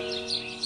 Música